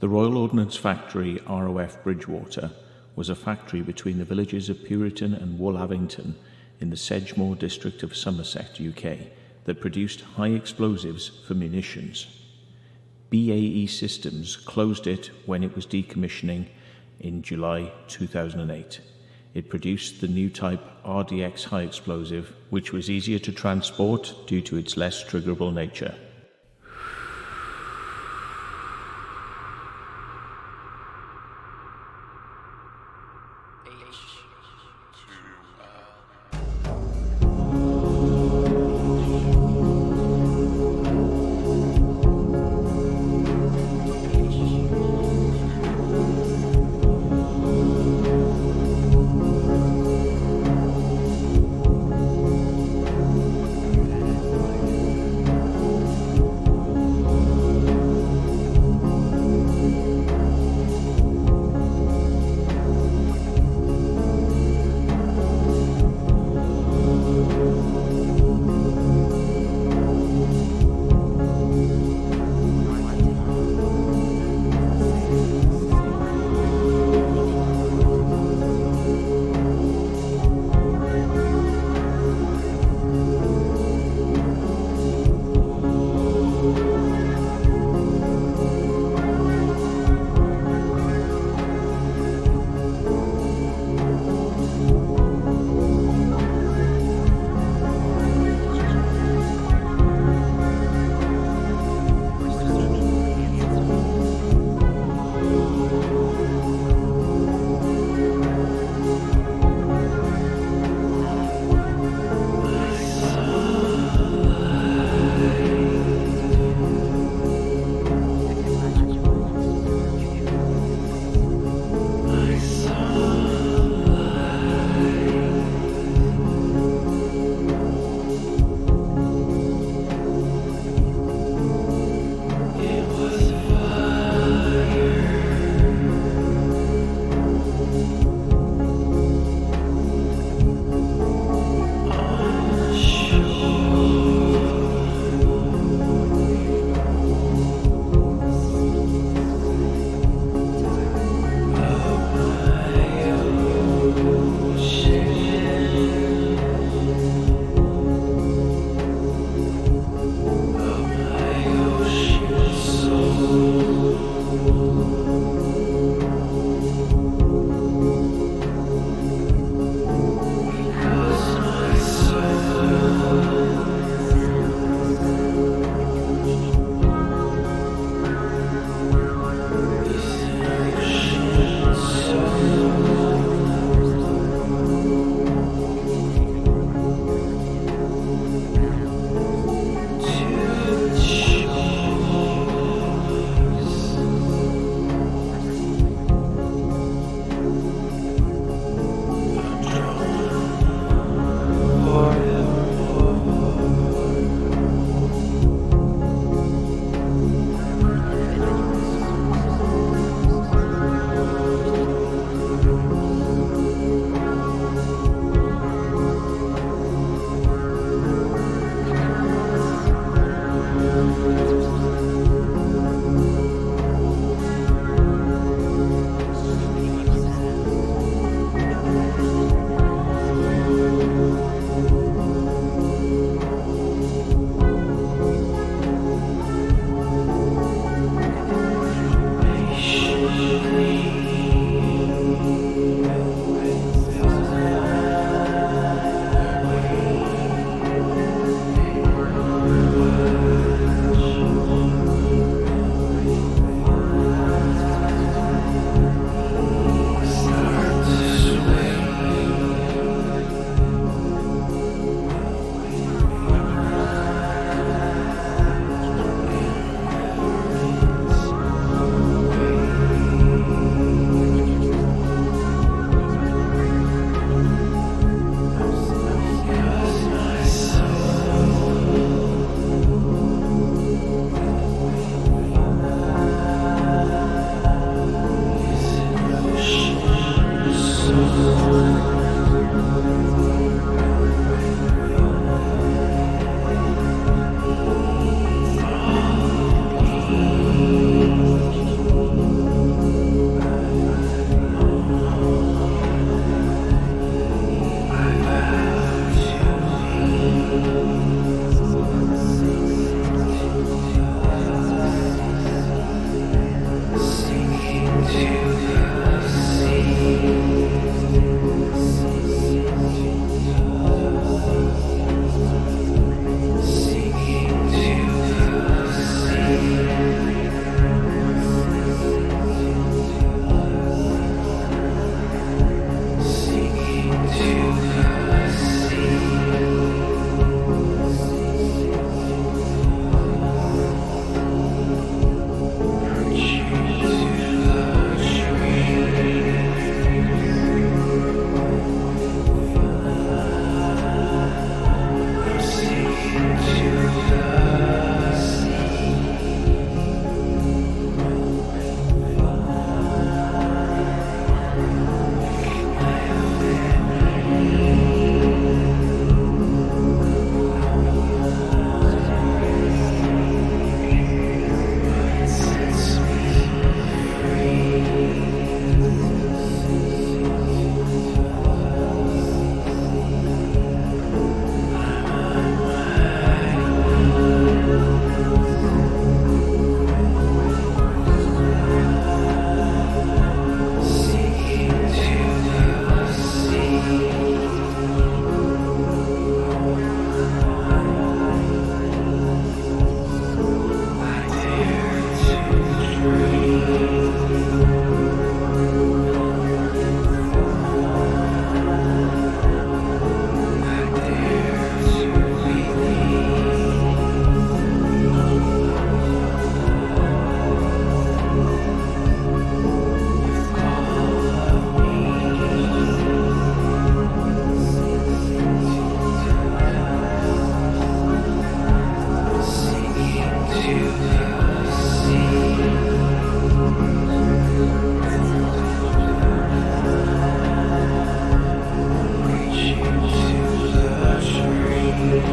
The Royal Ordnance Factory, ROF Bridgwater, was a factory between the villages of Puriton and Woolavington in the Sedgemoor district of Somerset, UK, that produced high explosives for munitions. BAE Systems closed it when it was decommissioning in July 2008. It produced the new type RDX high explosive, which was easier to transport due to its less triggerable nature.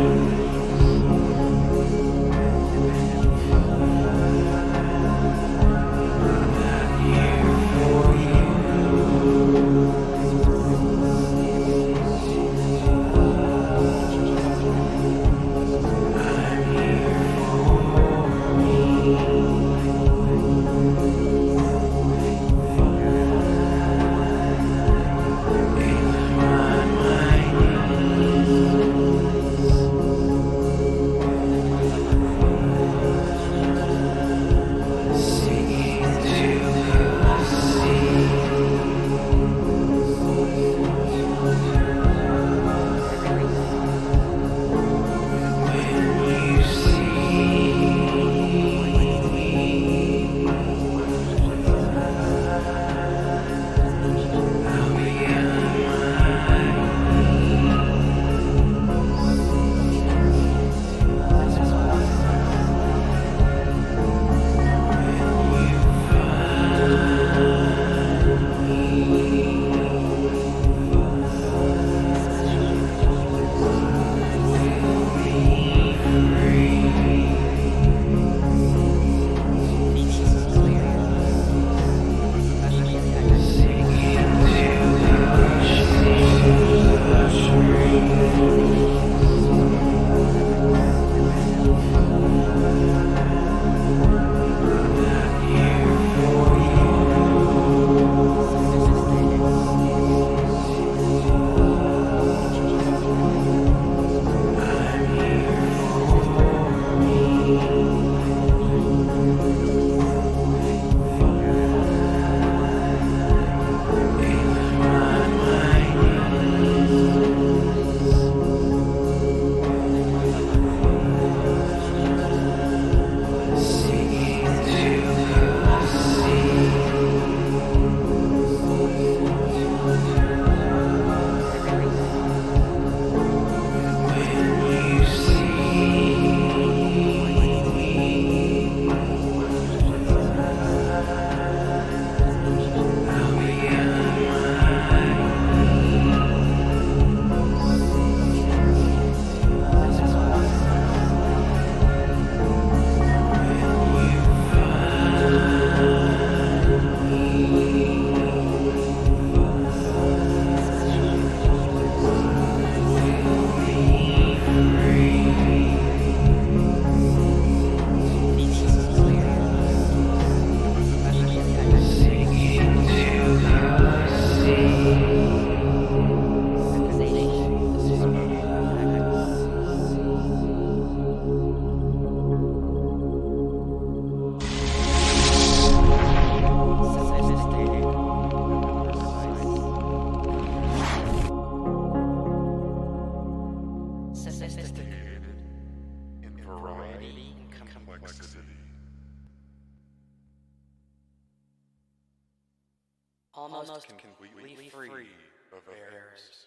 you. Almost completely free of errors.